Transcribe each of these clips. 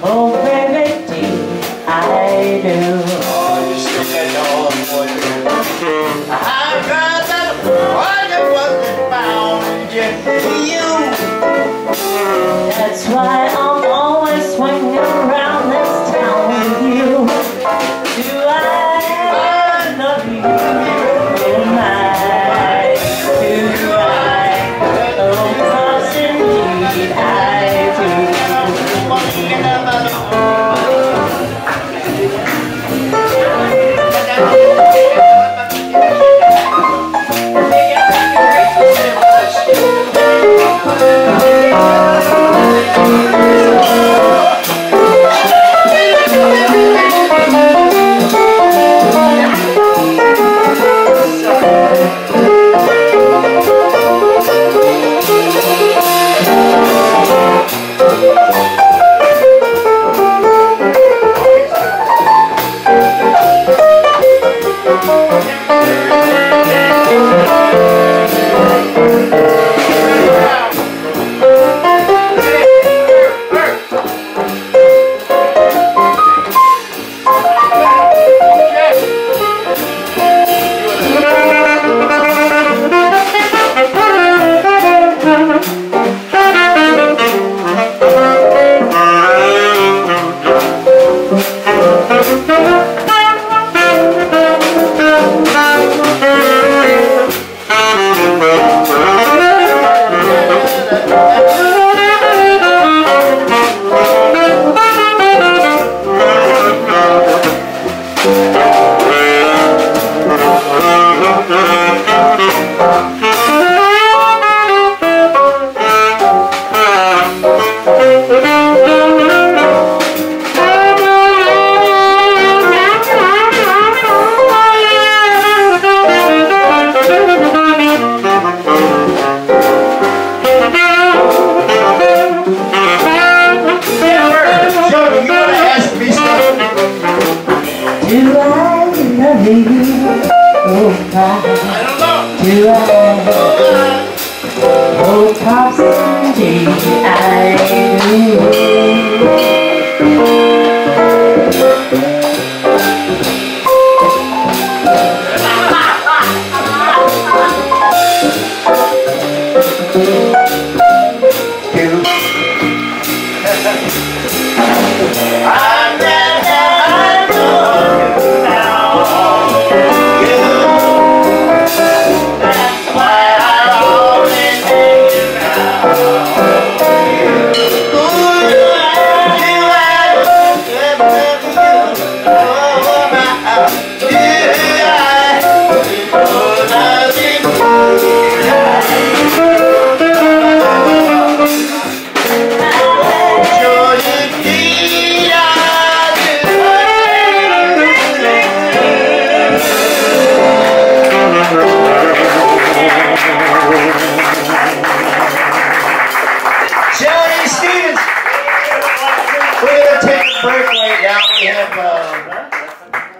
Oh baby, I do? I'd they found you. That's why I'm always swinging Música Do I love you? Oh don't know. do I? Oh, 'cause indeed I right now. We have, uh,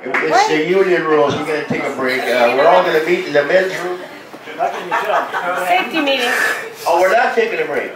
it's the union rules. We're gonna take a break. Uh, we're all gonna meet in the men's room. Safety meeting. Oh, we're not taking a break.